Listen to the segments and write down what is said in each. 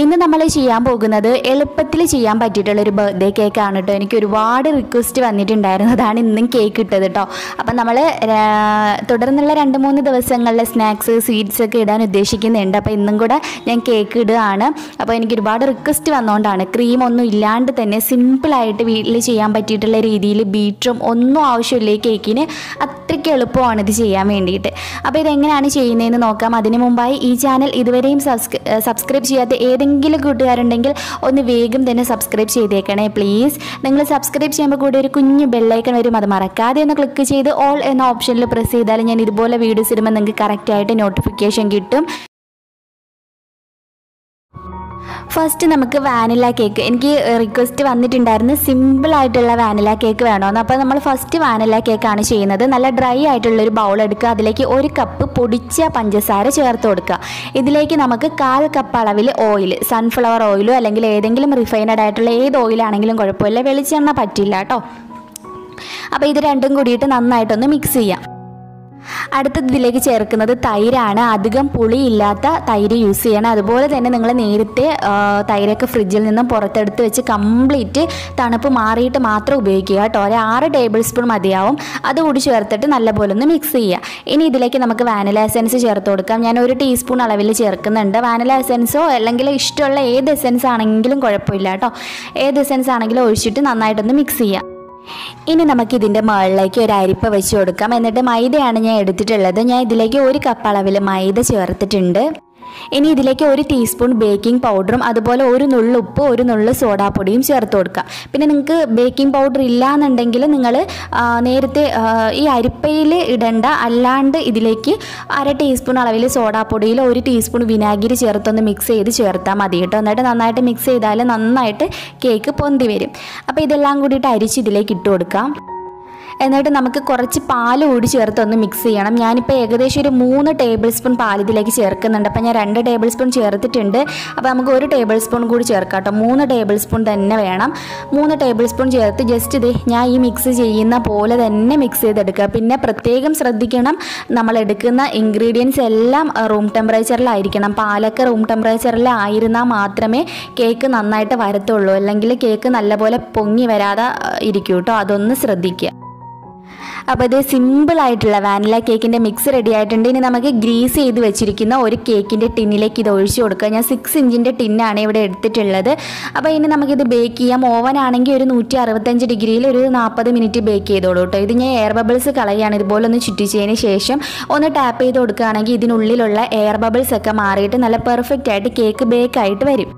ഇന്ന് നമ്മൾ ചെയ്യാൻ പോകുന്നത് എളുപ്പത്തിൽ ചെയ്യാൻ പറ്റിയിട്ടുള്ള ഒരു ബർത്ത്ഡേ കേക്കാണ് കേട്ടോ എനിക്ക് ഒരുപാട് റിക്വസ്റ്റ് വന്നിട്ടുണ്ടായിരുന്നു അതാണ് ഇന്നും കേക്ക് ഇട്ടത് കേട്ടോ അപ്പം നമ്മൾ തുടർന്നുള്ള രണ്ട് മൂന്ന് ദിവസങ്ങളിലെ സ്നാക്സ് സ്വീറ്റ്സ് ഒക്കെ ഇടാൻ ഉദ്ദേശിക്കുന്നുണ്ട്. അപ്പോൾ ഇന്നും കൂടെ ഞാൻ കേക്ക് ഇടുകയാണ്. അപ്പോൾ എനിക്ക് ഒരുപാട് റിക്വസ്റ്റ് വന്നുകൊണ്ടാണ് ക്രീം ഒന്നും ഇല്ലാണ്ട് തന്നെ സിമ്പിളായിട്ട് വീട്ടിൽ ചെയ്യാൻ പറ്റിയിട്ടുള്ള രീതിയിൽ ബീറ്ററും ഒന്നും ആവശ്യമില്ല ഈ കേക്കിന് അത്രയ്ക്ക് എളുപ്പമാണ് ഇത് ചെയ്യാൻ വേണ്ടിയിട്ട്. അപ്പോൾ ഇതെങ്ങനെയാണ് ചെയ്യുന്നതെന്ന് നോക്കാം. അതിന് മുമ്പായി ഈ ചാനൽ ഇതുവരെയും സബ്സ്ക്രൈബ് ചെയ്യാത്ത ഏതെങ്കിലും കൂട്ടുകാരുണ്ടെങ്കിൽ ഒന്ന് വേഗം തന്നെ സബ്സ്ക്രൈബ് ചെയ്തേക്കണേ പ്ലീസ് നിങ്ങൾ സബ്സ്ക്രൈബ് ചെയ്യുമ്പോൾ കൂടി ഒരു കുഞ്ഞു ബെല്ലൈക്കൺ വരും അത് മറക്കാതെ ഒന്ന് ക്ലിക്ക് ചെയ്ത് ഓൾ എന്ന ഓപ്ഷനിൽ പ്രസ് ചെയ്താൽ ഞാൻ ഇതുപോലെ വീഡിയോസ് ഇടുമ്പോൾ നിങ്ങൾക്ക് കറക്റ്റായിട്ട് നോട്ടിഫിക്കേഷൻ കിട്ടും. ഫസ്റ്റ് നമുക്ക് വാനില കേക്ക് എനിക്ക് റിക്വസ്റ്റ് വന്നിട്ടുണ്ടായിരുന്നു സിമ്പിൾ ആയിട്ടുള്ള വാനില കേക്ക് വേണമെന്ന് അപ്പോൾ നമ്മൾ ഫസ്റ്റ് വാനില കേക്കാണ് ചെയ്യുന്നത്. നല്ല ഡ്രൈ ആയിട്ടുള്ള ഒരു ബൗൾ എടുക്കുക. അതിലേക്ക് ഒരു കപ്പ് പൊടിച്ച പഞ്ചസാര ചേർത്ത് കൊടുക്കുക. ഇതിലേക്ക് നമുക്ക് കാൽ കപ്പ് അളവിൽ ഓയിൽ സൺഫ്ലവർ ഓയിലോ അല്ലെങ്കിൽ ഏതെങ്കിലും റിഫൈനഡ് ആയിട്ടുള്ള ഏത് ഓയിലാണെങ്കിലും കുഴപ്പമില്ല. വെളിച്ചെണ്ണ പറ്റില്ല കേട്ടോ. അപ്പോൾ ഇത് രണ്ടും കൂടിയിട്ട് നന്നായിട്ടൊന്ന് മിക്സ് ചെയ്യാം. അടുത്തത് ഇതിലേക്ക് ചേർക്കുന്നത് തൈരാണ്. അധികം പുളിയില്ലാത്ത തൈര് യൂസ് ചെയ്യണം. അതുപോലെ തന്നെ നിങ്ങൾ നേരത്തെ തൈരൊക്കെ ഫ്രിഡ്ജിൽ നിന്നും പുറത്തെടുത്ത് വെച്ച് കംപ്ലീറ്റ് തണുപ്പ് മാറിയിട്ട് മാത്രം ഉപയോഗിക്കുക കേട്ടോ. ഒരു ആറ് ടേബിൾ സ്പൂൺ മതിയാവും. അതുകൂടി ചേർത്തിട്ട് നല്ലപോലെ ഒന്ന് മിക്സ് ചെയ്യുക. ഇനി ഇതിലേക്ക് നമുക്ക് വാനില എസെൻസ് ചേർത്ത് കൊടുക്കാം. ഞാൻ ഒരു ടീസ്പൂൺ അളവിൽ ചേർക്കുന്നുണ്ട്. വാനില എസെൻസോ അല്ലെങ്കിൽ ഇഷ്ടമുള്ള ഏത് എസെൻസ് ആണെങ്കിലും കുഴപ്പമില്ല കേട്ടോ. ഏത് എസെൻസ് ആണെങ്കിലും ഒഴിച്ചിട്ട് നന്നായിട്ടൊന്ന് മിക്സ് ചെയ്യാം. ഇനി നമുക്ക് ഇതിന്റെ മുകളിലേക്ക് ഒരു അരിപ്പ വെച്ച് കൊടുക്കാം. എന്നിട്ട് മൈദയാണ് ഞാൻ എടുത്തിട്ടുള്ളത്. ഞാൻ ഇതിലേക്ക് ഒരു കപ്പ് അളവിൽ മൈദ ചേർത്തിട്ടുണ്ട്. ഇനി ഇതിലേക്ക് ഒരു ടീസ്പൂൺ ബേക്കിംഗ് പൗഡറും അതുപോലെ ഒരു നുള്ളു ഉപ്പ് ഒരു നുള്ളു സോഡാപ്പൊടിയും ചേർത്ത് കൊടുക്കുക. പിന്നെ നിങ്ങൾക്ക് ബേക്കിംഗ് പൗഡർ ഇല്ലാന്നുണ്ടെങ്കിൽ നിങ്ങൾ നേരത്തെ ഈ അരിപ്പയിൽ ഇടേണ്ട. അല്ലാണ്ട് ഇതിലേക്ക് അര ടീസ്പൂൺ അളവിൽ സോഡാപ്പൊടിയിൽ ഒരു ടീസ്പൂൺ വിനാഗിരി ചേർത്തൊന്ന് മിക്സ് ചെയ്ത് ചേർത്താൽ മതി കേട്ടോ. എന്നിട്ട് നന്നായിട്ട് മിക്സ് ചെയ്താൽ നന്നായിട്ട് കേക്ക് പൊന്തി വരും. അപ്പോൾ ഇതെല്ലാം കൂടിയിട്ട് അരിച്ച് ഇതിലേക്ക് ഇട്ട് കൊടുക്കാം. എന്നിട്ട് നമുക്ക് കുറച്ച് പാൽ കൂടി ചേർത്ത് ഒന്ന് മിക്സ് ചെയ്യണം. ഞാനിപ്പോൾ ഏകദേശം ഒരു മൂന്ന് ടേബിൾ സ്പൂൺ പാൽ ഇതിലേക്ക് ചേർക്കുന്നുണ്ട്. അപ്പോൾ ഞാൻ രണ്ട് ടേബിൾ സ്പൂൺ ചേർത്തിട്ടുണ്ട്. അപ്പോൾ നമുക്ക് ഒരു ടേബിൾ സ്പൂൺ കൂടി ചേർക്കാം കേട്ടോ. മൂന്ന് ടേബിൾ സ്പൂൺ തന്നെ വേണം. മൂന്ന് ടേബിൾ സ്പൂൺ ചേർത്ത് ജസ്റ്റ് ഇത് ഞാൻ ഈ മിക്സ് ചെയ്യുന്ന പോലെ തന്നെ മിക്സ് ചെയ്തെടുക്കുക. പിന്നെ പ്രത്യേകം ശ്രദ്ധിക്കണം നമ്മൾ എടുക്കുന്ന ഇൻഗ്രീഡിയൻസ് എല്ലാം റൂം ടെമ്പറേച്ചറിലായിരിക്കണം പാലൊക്കെ റൂം ടെമ്പറേച്ചറിലായിരുന്നാൽ മാത്രമേ കേക്ക് നന്നായിട്ട് വരത്തുള്ളൂ. അല്ലെങ്കിൽ കേക്ക് നല്ലപോലെ പൊങ്ങി വരാതെ ഇരിക്കൂ കേട്ടോ. അതൊന്ന് ശ്രദ്ധിക്കുക. അപ്പോൾ ഇത് സിമ്പിൾ ആയിട്ടുള്ള വാനില കേക്കിന്റെ മിക്സ് റെഡി ആയിട്ടുണ്ട്. ഇനി നമുക്ക് ഗ്രീസ് ചെയ്ത് വെച്ചിരിക്കുന്ന ഒരു കേക്കിന്റെ ടിന്നിലേക്ക് ഇത് ഒഴിച്ചു കൊടുക്കുക. ഞാൻ സിക്സ് ഇഞ്ചിന്റെ ടിന്നാണ് ഇവിടെ എടുത്തിട്ടുള്ളത്. അപ്പോൾ ഇനി നമുക്കിത് ബേക്ക് ചെയ്യാം. ഓവൻ ആണെങ്കിൽ ഒരു നൂറ്റി അറുപത്തഞ്ച് ഡിഗ്രിയിൽ ഒരു നാൽപ്പത് മിനിറ്റ് ബേക്ക് ചെയ്തോളൂ കേട്ടോ. ഇത് ഞാൻ എയർ ബബിൾസ് കളയാണ് ഇതുപോലെ ഒന്ന് ചുറ്റിച്ചതിന് ശേഷം ഒന്ന് ടാപ്പ് ചെയ്ത് കൊടുക്കുകയാണെങ്കിൽ ഇതിനുള്ളിലുള്ള എയർ ബബിൾസ് ഒക്കെ മാറിയിട്ട് നല്ല പെർഫെക്റ്റ് ആയിട്ട് കേക്ക് ബേക്ക് ആയിട്ട് വരും.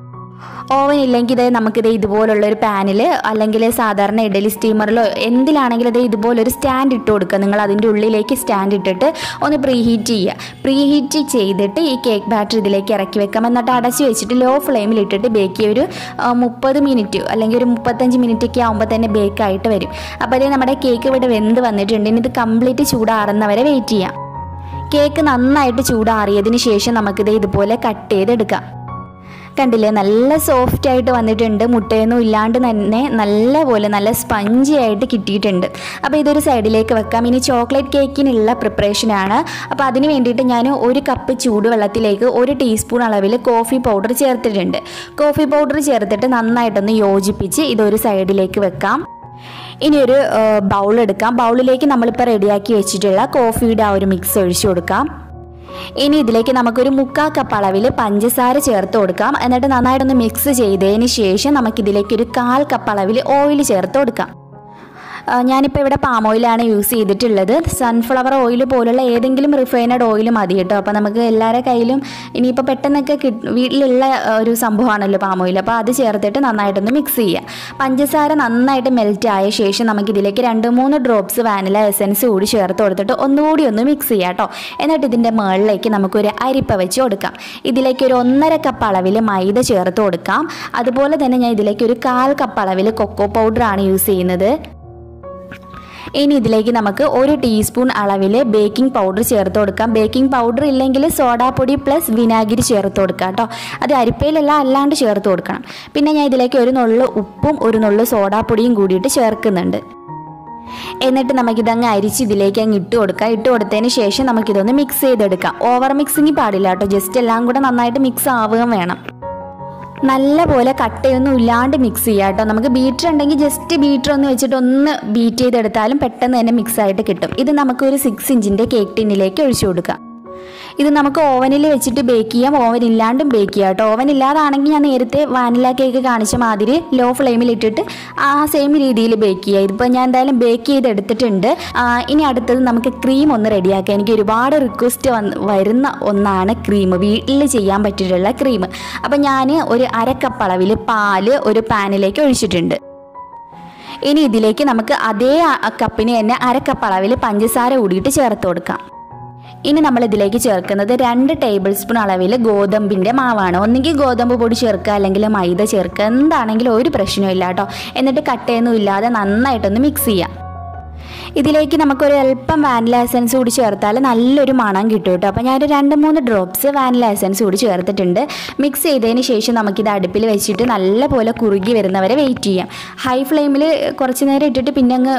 ഓവൻ ഇല്ലെങ്കിൽ ഇത് നമുക്കിത് ഇതുപോലുള്ള ഒരു പാനിൽ അല്ലെങ്കിൽ സാധാരണ ഇഡലി സ്റ്റീമറിലോ എന്തിലാണെങ്കിലും ഇത് ഇതുപോലൊരു സ്റ്റാൻഡ് ഇട്ട് കൊടുക്കുക. നിങ്ങൾ അതിന്റെ ഉള്ളിലേക്ക് സ്റ്റാൻഡ് ഇട്ടിട്ട് ഒന്ന് പ്രീ ഹീറ്റ് ചെയ്യുക. പ്രീ ഹീറ്റ് ചെയ്തിട്ട് ഈ കേക്ക് ബാറ്റർ ഇതിലേക്ക് ഇറക്കി വെക്കാം. എന്നിട്ട് അടച്ച് വെച്ചിട്ട് ലോ ഫ്ലെയിമിൽ ഇട്ടിട്ട് ബേക്ക് ചെയ്യുക ഒരു മുപ്പത് മിനിറ്റ് അല്ലെങ്കിൽ ഒരു മുപ്പത്തഞ്ച് മിനിറ്റ് ഒക്കെ ആകുമ്പോൾ തന്നെ ബേക്ക് ആയിട്ട് വരും. അപ്പോൾ അതേ നമ്മുടെ കേക്ക് ഇവിടെ വെന്ത് വന്നിട്ടുണ്ട്. ഇനി ഇത് കംപ്ലീറ്റ് ചൂടാറുന്നവരെ വെയിറ്റ് ചെയ്യാം. കേക്ക് നന്നായിട്ട് ചൂടാറിയതിന് ശേഷം നമുക്കിത് ഇതുപോലെ കട്ട് ചെയ്തെടുക്കാം. കണ്ടില്ലേ? നല്ല സോഫ്റ്റ് ആയിട്ട് വന്നിട്ടുണ്ട്. മുട്ടയൊന്നും ഇല്ലാണ്ട് തന്നെ നല്ല പോലെ നല്ല സ്പഞ്ചി ആയിട്ട് കിട്ടിയിട്ടുണ്ട്. അപ്പോൾ ഇതൊരു സൈഡിലേക്ക് വെക്കാം. ഇനി ചോക്ലേറ്റ് കേക്കിനുള്ള പ്രിപ്പറേഷനാണ് അപ്പോൾ അതിന് വേണ്ടിയിട്ട് ഞാൻ ഒരു കപ്പ് ചൂടുവെള്ളത്തിലേക്ക് ഒരു ടീസ്പൂൺ അളവിൽ കോഫി പൗഡർ ചേർത്തിട്ടുണ്ട്. കോഫി പൗഡർ ചേർത്തിട്ട് നന്നായിട്ടൊന്ന് യോജിപ്പിച്ച് ഇതൊരു സൈഡിലേക്ക് വെക്കാം. ഇനി ഒരു ബൗൾ എടുക്കാം. ബൗളിലേക്ക് നമ്മളിപ്പോൾ റെഡിയാക്കി വെച്ചിട്ടുള്ള കോഫിയുടെ ആ ഒരു മിക്സ് ഒഴിച്ചു കൊടുക്കാം. ഇനി ഇതിലേക്ക് നമുക്കൊരു മുക്കാൽ കപ്പ് അളവിൽ പഞ്ചസാര ചേർത്ത് കൊടുക്കാം. എന്നിട്ട് നന്നായിട്ടൊന്ന് മിക്സ് ചെയ്തതിന് ശേഷം നമുക്കിതിലേക്ക് ഒരു കാൽ കപ്പ് അളവിൽ ഓയിൽ ചേർത്ത് കൊടുക്കാം. ഞാനിപ്പോൾ ഇവിടെ പാം ഓയിലാണ് യൂസ് ചെയ്തിട്ടുള്ളത്. സൺഫ്ലവർ ഓയിൽ പോലുള്ള ഏതെങ്കിലും റിഫൈനഡ് ഓയിൽ മതി കേട്ടോ. അപ്പോൾ നമുക്ക് എല്ലാവരുടെ കയ്യിലും ഇനിയിപ്പോൾ പെട്ടെന്നൊക്കെ വീട്ടിലുള്ള ഒരു സംഭവമാണല്ലോ പാം ഓയിൽ അപ്പോൾ അത് ചേർത്തിട്ട് നന്നായിട്ടൊന്ന് മിക്സ് ചെയ്യുക പഞ്ചസാര നന്നായിട്ട് മെൽറ്റ് ആയ ശേഷം നമുക്ക് ഇതിലേക്ക് രണ്ട് മൂന്ന് ഡ്രോപ്സ് വാനില എസൻസ് കൂടി ചേർത്ത് കൊടുത്തിട്ട് ഒന്നുകൂടി ഒന്ന് മിക്സ് ചെയ്യുക കേട്ടോ. എന്നിട്ട് ഇതിന്റെ മുകളിലേക്ക് നമുക്കൊരു അരിപ്പ വെച്ച് കൊടുക്കാം. ഇതിലേക്ക് ഒരു ഒന്നര കപ്പ് അളവിൽ മൈദ ചേർത്ത് കൊടുക്കാം. അതുപോലെ തന്നെ ഞാൻ ഇതിലേക്ക് ഒരു കാൽ കപ്പ് അളവിൽ കൊക്കോ പൗഡറാണ് യൂസ് ചെയ്യുന്നത്. ഇനി ഇതിലേക്ക് നമുക്ക് ഒരു ടീസ്പൂൺ അളവിൽ ബേക്കിംഗ് പൗഡർ ചേർത്ത് കൊടുക്കാം. ബേക്കിംഗ് പൗഡർ ഇല്ലെങ്കിൽ സോഡാപ്പൊടി പ്ലസ് വിനാഗിരി ചേർത്ത് കൊടുക്കാം കേട്ടോ അത് അരിപ്പയിലല്ല അല്ലാണ്ട് ചേർത്ത് കൊടുക്കണം. പിന്നെ ഞാൻ ഇതിലേക്ക് ഒരു നുള്ളു ഉപ്പും ഒരു നുള്ളു സോഡാപ്പൊടിയും കൂടിയിട്ട് ചേർക്കുന്നുണ്ട്. എന്നിട്ട് നമുക്കിതങ്ങ് അരിച്ച് ഇതിലേക്ക് അങ്ങ് ഇട്ട് കൊടുക്കാം. ഇട്ട് കൊടുത്തതിന് ശേഷം നമുക്കിതൊന്ന് മിക്സ് ചെയ്തെടുക്കാം. ഓവർ മിക്സിങ് പാടില്ല കേട്ടോ ജസ്റ്റ് എല്ലാം കൂടെ നന്നായിട്ട് മിക്സ് ആവുകയും വേണം. നല്ലപോലെ കട്ടയൊന്നും ഇല്ലാണ്ട് മിക്സ് ചെയ്യുക കേട്ടോ നമുക്ക് ബീറ്റർ ഉണ്ടെങ്കിൽ ജസ്റ്റ് ബീറ്റർ ഒന്ന് വെച്ചിട്ട് ഒന്ന് ബീറ്റ് ചെയ്തെടുത്താലും പെട്ടെന്ന് തന്നെ മിക്സ് ആയിട്ട് കിട്ടും. ഇത് നമുക്ക് ഒരു സിക്സ് ഇഞ്ചിന്റെ കേക്ക് ടിന്നിലേക്ക് ഒഴിച്ചു കൊടുക്കാം. ഇത് നമുക്ക് ഓവനിൽ വെച്ചിട്ട് ബേക്ക് ചെയ്യാം. ഓവൻ ഇല്ലാണ്ടും ബേക്ക് ചെയ്യാം കേട്ടോ. ഓവൻ ഇല്ലാതാണെങ്കിൽ ഞാൻ നേരത്തെ വാനില കേക്ക് കാണിച്ച മാതിരി ലോ ഫ്ലെയിമിൽ ഇട്ടിട്ട് ആ സെയിം രീതിയിൽ ബേക്ക് ചെയ്യാം. ഇതിപ്പോൾ ഞാൻ എന്തായാലും ബേക്ക് ചെയ്ത് എടുത്തിട്ടുണ്ട്. ഇനി അടുത്തത് നമുക്ക് ക്രീം ഒന്ന് റെഡിയാക്കാം എനിക്ക് ഒരുപാട് റിക്വസ്റ്റ് വരുന്ന ഒന്നാണ് ക്രീം വീട്ടിൽ ചെയ്യാൻ പറ്റിയിട്ടുള്ള ക്രീം അപ്പം ഞാൻ ഒരു അര കപ്പ് അളവിൽ പാൽ ഒരു പാനിലേക്ക് ഒഴിച്ചിട്ടുണ്ട്. ഇനി ഇതിലേക്ക് നമുക്ക് അതേ കപ്പിന് തന്നെ അര കപ്പ് അളവിൽ പഞ്ചസാര കൂടിയിട്ട് ചേർത്ത് കൊടുക്കാം. ഇനി നമ്മൾ ഇതിലേക്ക് ചേർക്കുന്നത് രണ്ട് ടേബിൾ സ്പൂൺ അളവിൽ ഗോതമ്പിന്റെ മാവാണ്. ഒന്നുകിൽ ഗോതമ്പ് പൊടി ചേർക്കുക അല്ലെങ്കിൽ മൈദ ചേർക്കുക എന്താണെങ്കിലും ഒരു പ്രശ്നമില്ല കേട്ടോ. എന്നിട്ട് കട്ടയൊന്നും ഇല്ലാതെ നന്നായിട്ടൊന്ന് മിക്സ് ചെയ്യാം. ഇതിലേക്ക് നമുക്കൊരു അല്പം വാനില എസൻസ് കൂടി ചേർത്താൽ നല്ലൊരു മണം കിട്ടും കേട്ടോ. അപ്പോൾ ഞാനൊരു രണ്ട് മൂന്ന് ഡ്രോപ്സ് വാനില എസൻസ് കൂടി ചേർത്തിട്ടുണ്ട്. മിക്സ് ചെയ്തതിന് ശേഷം നമുക്കിത് അടുപ്പിൽ വെച്ചിട്ട് നല്ലപോലെ കുറുകി വരുന്നവരെ വെയിറ്റ് ചെയ്യാം. ഹൈ ഫ്ലെയിമിൽ കുറച്ച് നേരം ഇട്ടിട്ട് പിന്നെ അങ്ങ്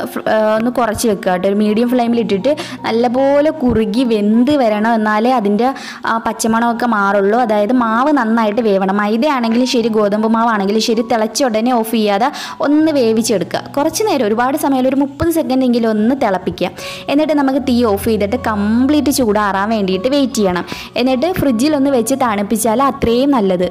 ഒന്ന് കുറച്ച് വെക്കുക കേട്ടോ. ഒരു മീഡിയം ഫ്ലെയിമിൽ ഇട്ടിട്ട് നല്ലപോലെ കുറുകി വെന്ത് വരണം എന്നാലേ അതിന്റെ പച്ചമണമൊക്കെ മാറുള്ളൂ. അതായത് മാവ് നന്നായിട്ട് വേവണം. മൈദയാണെങ്കിലും ശരി ഗോതമ്പ് മാവാണെങ്കിലും ശരി തിളച്ച ഉടനെ ഓഫ് ചെയ്യാതെ ഒന്ന് വേവിച്ചെടുക്കുക. കുറച്ച് നേരം ഒരുപാട് സമയം ഒരു മുപ്പത് സെക്കൻഡ് എങ്കിലും ഒന്ന് തിളപ്പിക്കുക. എന്നിട്ട് നമുക്ക് തീ ഓഫ് ചെയ്തിട്ട് കംപ്ലീറ്റ് ചൂടാറാൻ വേണ്ടിയിട്ട് വെയിറ്റ് ചെയ്യണം. എന്നിട്ട് ഫ്രിഡ്ജിൽ ഒന്ന് വെച്ച് തണുപ്പിച്ചാൽ അത്രയും നല്ലത്.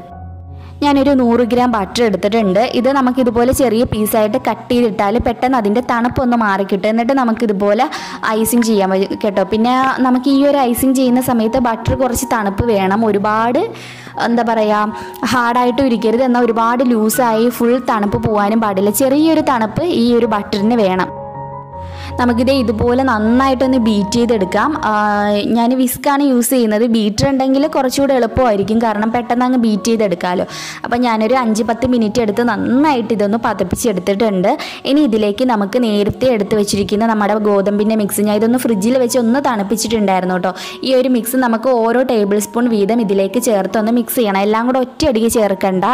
ഞാനൊരു നൂറ് ഗ്രാം ബട്ടർ എടുത്തിട്ടുണ്ട്. ഇത് നമുക്ക് ഇതുപോലെ ചെറിയ പീസായിട്ട് കട്ട് ചെയ്തിട്ടാൽ പെട്ടെന്ന് അതിന്റെ തണുപ്പൊന്ന് മാറിക്കിട്ടും എന്നിട്ട് നമുക്കിതുപോലെ ഐസിങ് ചെയ്യാൻ കേട്ടോ. പിന്നെ നമുക്ക് ഈ ഒരു ഐസിങ് ചെയ്യുന്ന സമയത്ത് ബട്ടർ കുറച്ച് തണുപ്പ് വേണം. ഒരുപാട് എന്താ പറയുക ഹാർഡായിട്ടും ഇരിക്കരുത്. എന്നാൽ ഒരുപാട് ലൂസായി ഫുൾ തണുപ്പ് പോകാനും പാടില്ല. ചെറിയൊരു തണുപ്പ് ഈ ഒരു ബട്ടറിന് വേണം. നമുക്കിത് ഇതുപോലെ നന്നായിട്ടൊന്ന് ബീറ്റ് ചെയ്തെടുക്കാം. ഞാൻ വിസ്ക്കാണ് യൂസ് ചെയ്യുന്നത്. ബീറ്റർ ഉണ്ടെങ്കിൽ കുറച്ചുകൂടെ എളുപ്പമായിരിക്കും. കാരണം പെട്ടെന്ന് അങ്ങ് ബീറ്റ് ചെയ്തെടുക്കാമല്ലോ അപ്പം ഞാനൊരു അഞ്ച് പത്ത് മിനിറ്റ് എടുത്ത് നന്നായിട്ട് ഇതൊന്ന് പതപ്പിച്ചെടുത്തിട്ടുണ്ട്. ഇനി ഇതിലേക്ക് നമുക്ക് നേരത്തെ എടുത്ത് വെച്ചിരിക്കുന്ന നമ്മുടെ ഗോതമ്പിന്റെ മിക്സ് ഞാൻ ഇതൊന്ന് ഫ്രിഡ്ജിൽ വെച്ച് ഒന്ന് തണുപ്പിച്ചിട്ടുണ്ടായിരുന്നു കേട്ടോ ഈ ഒരു മിക്സ് നമുക്ക് ഓരോ ടേബിൾ സ്പൂൺ വീതം ഇതിലേക്ക് ചേർത്ത് ഒന്ന് മിക്സ് ചെയ്യണം. എല്ലാം കൂടെ ഒറ്റയടിക്ക് ചേർക്കണ്ട.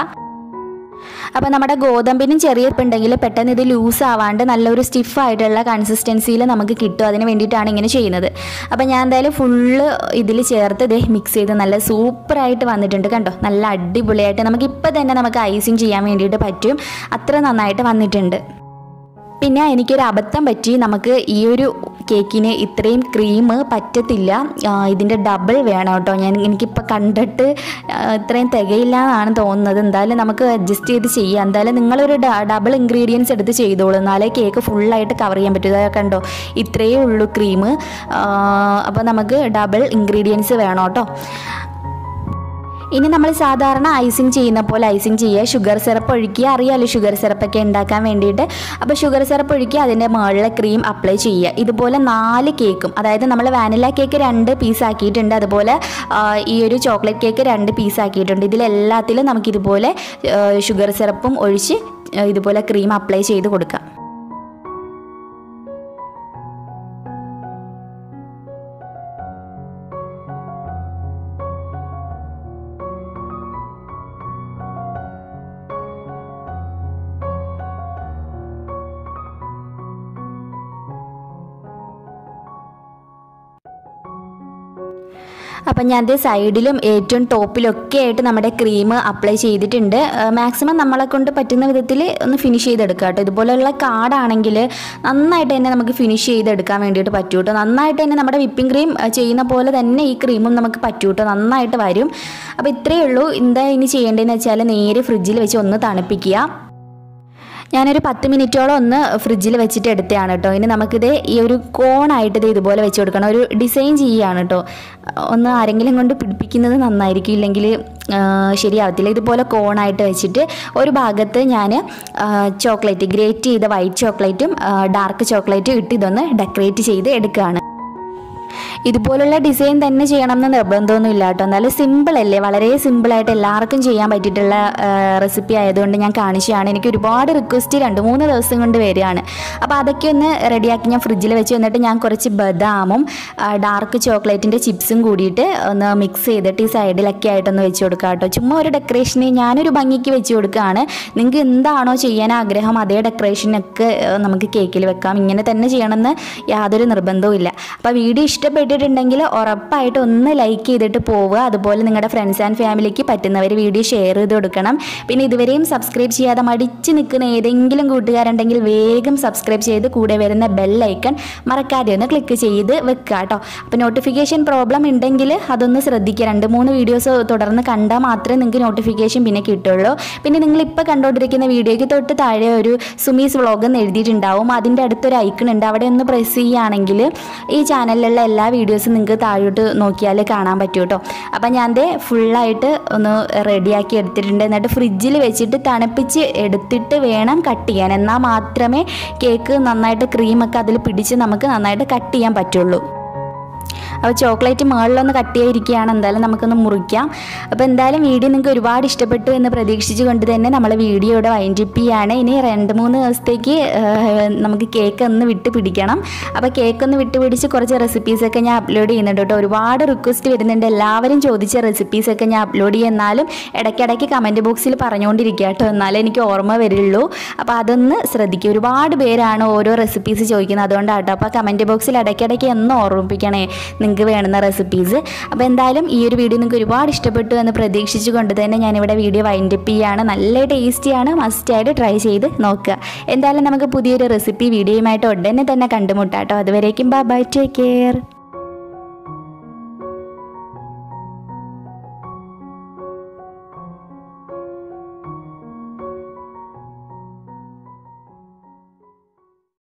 അപ്പോൾ നമ്മുടെ ഗോതമ്പിനും ചെറിയ ഉപ്പുണ്ടെങ്കിൽ പെട്ടെന്ന് ഇത് ലൂസ് ആവാണ്ട് നല്ലൊരു സ്റ്റിഫായിട്ടുള്ള കൺസിസ്റ്റൻസിയിൽ നമുക്ക് കിട്ടും. അതിന് വേണ്ടിയിട്ടാണ് ഇങ്ങനെ ചെയ്യുന്നത്. അപ്പോൾ ഞാൻ എന്തായാലും ഫുള്ള് ഇതിൽ ചേർത്ത് ഇതേ മിക്സ് ചെയ്ത് നല്ല സൂപ്പറായിട്ട് വന്നിട്ടുണ്ട് കണ്ടോ? നല്ല അടിപൊളിയായിട്ട് നമുക്ക് ഇപ്പോൾ തന്നെ നമുക്ക് ഐസിങ് ചെയ്യാൻ വേണ്ടിയിട്ട് പറ്റും. അത്ര നന്നായിട്ട് വന്നിട്ടുണ്ട്. പിന്നെ എനിക്കൊരു അബദ്ധം പറ്റി. നമുക്ക് ഈ ഒരു കേക്കിന് ഇത്രയും ക്രീം പറ്റത്തില്ല. ഇതിന്റെ ഡബിൾ വേണം കേട്ടോ. ഞാൻ എനിക്കിപ്പോൾ കണ്ടിട്ട് ഇത്രയും തികയില്ല എന്നാണ് തോന്നുന്നത്. എന്തായാലും നമുക്ക് അഡ്ജസ്റ്റ് ചെയ്ത് ചെയ്യാം. എന്തായാലും നിങ്ങളൊരു ഡബിൾ ഇൻഗ്രീഡിയൻസ് എടുത്ത് ചെയ്തോളൂ. എന്നാലേ കേക്ക് ഫുള്ളായിട്ട് കവർ ചെയ്യാൻ പറ്റും. ഇതാ കണ്ടോ? ഇത്രയേ ഉള്ളൂ ക്രീം അപ്പോൾ നമുക്ക് ഡബിൾ ഇൻഗ്രീഡിയൻസ് വേണം കേട്ടോ. ഇനി നമ്മൾ സാധാരണ ഐസിങ് ചെയ്യുന്ന പോലെ ഐസിങ് ചെയ്യുക. ഷുഗർ സിറപ്പ് ഒഴുക്കി അറിയാമല്ലോ ഷുഗർ സിറപ്പൊക്കെ ഉണ്ടാക്കാൻ വേണ്ടിയിട്ട്. അപ്പോൾ ഷുഗർ സിറപ്പ് ഒഴുക്കി അതിന്റെ മുകളിലെ ക്രീം അപ്ലൈ ചെയ്യുക. ഇതുപോലെ നാല് കേക്കും അതായത് നമ്മൾ വാനില കേക്ക് രണ്ട് പീസ് ആക്കിയിട്ടുണ്ട്. അതുപോലെ ഈ ഒരു ചോക്ലേറ്റ് കേക്ക് രണ്ട് പീസ് ആക്കിയിട്ടുണ്ട്. ഇതിലെല്ലാത്തിലും നമുക്കിതുപോലെ ഷുഗർ സിറപ്പും ഒഴിച്ച് ഇതുപോലെ ക്രീം അപ്ലൈ ചെയ്ത് കൊടുക്കാം. അപ്പം ഞാൻ അത് സൈഡിലും ഏറ്റവും ടോപ്പിലൊക്കെ ആയിട്ട് നമ്മുടെ ക്രീം അപ്ലൈ ചെയ്തിട്ടുണ്ട്. മാക്സിമം നമ്മളെ കൊണ്ട് പറ്റുന്ന വിധത്തിൽ ഒന്ന് ഫിനിഷ് ചെയ്തെടുക്കുക കേട്ടോ. ഇതുപോലെയുള്ള കാർഡാണെങ്കിൽ നന്നായിട്ട് തന്നെ നമുക്ക് ഫിനിഷ് ചെയ്തെടുക്കാൻ വേണ്ടിയിട്ട് പറ്റൂ കേട്ടോ. നന്നായിട്ട് തന്നെ നമ്മുടെ വിപ്പിംഗ് ക്രീം ചെയ്യുന്ന പോലെ തന്നെ ഈ ക്രീമും നമുക്ക് പറ്റൂ കേട്ടോ. നന്നായിട്ട് വരും. അപ്പോൾ ഇത്രയേ ഉള്ളൂ. എന്താ ഇനി ചെയ്യേണ്ടതെന്ന് വെച്ചാൽ നേരെ ഫ്രിഡ്ജിൽ വെച്ച് ഒന്ന് തണുപ്പിക്കുക. ഞാനൊരു പത്ത് മിനിറ്റോളം ഒന്ന് ഫ്രിഡ്ജിൽ വെച്ചിട്ട് എടുത്തതാണ് കേട്ടോ. ഇനി നമുക്കിത് ഈ ഒരു കോണായിട്ട് ഇത് ഇതുപോലെ വെച്ച് കൊടുക്കണം. ഒരു ഡിസൈൻ ചെയ്യുകയാണ് കേട്ടോ. ഒന്ന് ആരെങ്കിലും കൊണ്ട് പിടിപ്പിക്കുന്നത് നന്നായിരിക്കും. ഇല്ലെങ്കിൽ ശരിയാവത്തില്ല. ഇതുപോലെ കോണായിട്ട് വെച്ചിട്ട് ഒരു ഭാഗത്ത് ഞാൻ ചോക്ലേറ്റ് ഗ്രേറ്റ് ചെയ്ത വൈറ്റ് ചോക്ലേറ്റും ഡാർക്ക് ചോക്ലേറ്റും ഇട്ട് ഇതൊന്ന് ഡെക്കറേറ്റ് ചെയ്ത് എടുക്കുകയാണ്. ഇതുപോലുള്ള ഡിസൈൻ തന്നെ ചെയ്യണം എന്ന് നിർബന്ധമൊന്നും ഇല്ല കേട്ടോ എന്നാലും സിമ്പിൾ അല്ലേ? വളരെ സിമ്പിളായിട്ട് എല്ലാവർക്കും ചെയ്യാൻ പറ്റിയിട്ടുള്ള റെസിപ്പി ആയതുകൊണ്ട് ഞാൻ കാണിച്ചതാണ്. എനിക്ക് ഒരുപാട് റിക്വസ്റ്റ് രണ്ട് മൂന്ന് ദിവസം കൊണ്ട് വരികയാണ്. അപ്പോൾ അതൊക്കെ ഒന്ന് റെഡിയാക്കി ഞാൻ ഫ്രിഡ്ജിൽ വെച്ച് വന്നിട്ട് ഞാൻ കുറച്ച് ബദാമും ഡാർക്ക് ചോക്ലേറ്റിന്റെ ചിപ്സും കൂടിയിട്ട് ഒന്ന് മിക്സ് ചെയ്തിട്ട് ഈ സൈഡിലൊക്കെ ആയിട്ടൊന്ന് വെച്ച് കൊടുക്കുക കേട്ടോ ചുമ്മാ ഒരു ഡെക്കറേഷന് ഞാനൊരു ഭംഗിക്ക് വെച്ച് കൊടുക്കുകയാണ്. നിങ്ങൾക്ക് എന്താണോ ചെയ്യാൻ ആഗ്രഹം അതേ ഡെക്കറേഷനൊക്കെ നമുക്ക് കേക്കിൽ വെക്കാം. ഇങ്ങനെ തന്നെ ചെയ്യണമെന്ന് യാതൊരു നിർബന്ധവും ഇല്ല അപ്പോൾ വീഡിയോ ഇഷ്ടപ്പെട്ട് ഇഷ്ടപ്പെട്ടിട്ടുണ്ടെങ്കിൽ ഉറപ്പായിട്ട് ഒന്ന് ലൈക്ക് ചെയ്തിട്ട് പോവുക. അതുപോലെ നിങ്ങളുടെ ഫ്രണ്ട്സ് ആൻഡ് ഫാമിലിക്ക് പറ്റുന്നവർ വീഡിയോ ഷെയർ ചെയ്ത് കൊടുക്കണം. പിന്നെ ഇതുവരെയും സബ്സ്ക്രൈബ് ചെയ്യാതെ മടിച്ച് നിൽക്കുന്ന ഏതെങ്കിലും കൂട്ടുകാരുണ്ടെങ്കിൽ വേഗം സബ്സ്ക്രൈബ് ചെയ്ത് കൂടെ വരുന്ന ബെല്ലൈക്കൺ മറക്കാതെ ഒന്ന് ക്ലിക്ക് ചെയ്ത് വെക്കുക കേട്ടോ. അപ്പോൾ നോട്ടിഫിക്കേഷൻ പ്രോബ്ലം ഉണ്ടെങ്കിൽ അതൊന്ന് ശ്രദ്ധിക്കുക. രണ്ട് മൂന്ന് വീഡിയോസ് തുടർന്ന് കണ്ടാൽ മാത്രമേ നിങ്ങൾക്ക് നോട്ടിഫിക്കേഷൻ പിന്നെ കിട്ടുള്ളൂ. പിന്നെ നിങ്ങൾ ഇപ്പോൾ കണ്ടുകൊണ്ടിരിക്കുന്ന വീഡിയോയ്ക്ക് തൊട്ട് താഴെ ഒരു സുമീസ് വ്ളോഗ് എന്ന് എഴുതിയിട്ടുണ്ടാവും. അതിന്റെ അടുത്തൊരു ഐക്കൺ ഉണ്ട്. അവിടെ ഒന്ന് പ്രസ് ചെയ്യുകയാണെങ്കിൽ ഈ ചാനലിലുള്ള എല്ലാ വീഡിയോസും നിങ്ങൾക്ക് താഴോട്ട് നോക്കിയാൽ കാണാൻ പറ്റും കേട്ടോ അപ്പം ഞാൻ ദേ ഫുള്ളായിട്ട് ഒന്ന് റെഡിയാക്കി എടുത്തിട്ടുണ്ട്. എന്നിട്ട് ഫ്രിഡ്ജിൽ വെച്ചിട്ട് തണുപ്പിച്ച് എടുത്തിട്ട് വേണം കട്ട് ചെയ്യാൻ. എന്നാൽ മാത്രമേ കേക്ക് നന്നായിട്ട് ക്രീമൊക്കെ അതിൽ പിടിച്ച് നമുക്ക് നന്നായിട്ട് കട്ട് ചെയ്യാൻ പറ്റുള്ളൂ. അപ്പോൾ ചോക്ലേറ്റ് മുകളിലൊന്ന് കട്ട് ചെയ്തിരിക്കുകയാണ് എന്തായാലും നമുക്കൊന്ന് മുറിക്കാം. അപ്പോൾ എന്തായാലും വീഡിയോ നിങ്ങൾക്ക് ഒരുപാട് ഇഷ്ടപ്പെട്ടു എന്ന് പ്രതീക്ഷിച്ചു കൊണ്ട് തന്നെ നമ്മൾ വീഡിയോ ഇവിടെ വൈൻഡപ്പ് ചെയ്യാണ്. ഇനി രണ്ട് മൂന്ന് ദിവസത്തേക്ക് നമുക്ക് കേക്ക് ഒന്ന് വിട്ട് പിടിക്കണം. അപ്പോൾ കേക്ക് ഒന്ന് വിട്ട് പിടിച്ച് കുറച്ച് റെസിപ്പീസൊക്കെ ഞാൻ അപ്ലോഡ് ചെയ്യുന്നുണ്ട് കേട്ടോ. ഒരുപാട് റിക്വസ്റ്റ് വരുന്നുണ്ട്. എല്ലാവരും ചോദിച്ച റെസിപ്പീസൊക്കെ ഞാൻ അപ്ലോഡ് ചെയ്യുന്നാലും ഇടയ്ക്കിടയ്ക്ക് കമന്റ് ബോക്സിൽ പറഞ്ഞുകൊണ്ടിരിക്കുക കേട്ടോ. എന്നാലേ എനിക്ക് ഓർമ്മ വരുള്ളൂ. അപ്പോൾ അതൊന്ന് ശ്രദ്ധിക്കുക. ഒരുപാട് പേരാണ് ഓരോ റെസിപ്പീസ് ചോദിക്കുന്നത്. അതുകൊണ്ടാട്ടോ. അപ്പോൾ കമന്റ് ബോക്സിൽ ഇടയ്ക്കിടയ്ക്ക് എന്ന് ഓർമ്മിപ്പിക്കണേ. നിങ്ങൾക്ക് വേണമെന്ന റെസിപ്പീസ് അപ്പോൾ എന്തായാലും ഈ ഒരു വീഡിയോ നിങ്ങൾക്ക് ഒരുപാട് ഇഷ്ടപ്പെട്ടു എന്ന് പ്രതീക്ഷിച്ചുകൊണ്ട് തന്നെ ഞാനിവിടെ വീഡിയോ വൈൻഡപ്പ് ചെയ്യാണ്. നല്ല ടേസ്റ്റിയാണ് മസ്റ്റായിട്ട് ട്രൈ ചെയ്ത് നോക്കുക. എന്തായാലും നമുക്ക് പുതിയൊരു റെസിപ്പി വീഡിയോയുമായിട്ട് ഉടനെ തന്നെ കണ്ടുമുട്ടാം കേട്ടോ അതുവരേക്കും ബൈ ബൈ ടേക്ക് കെയർ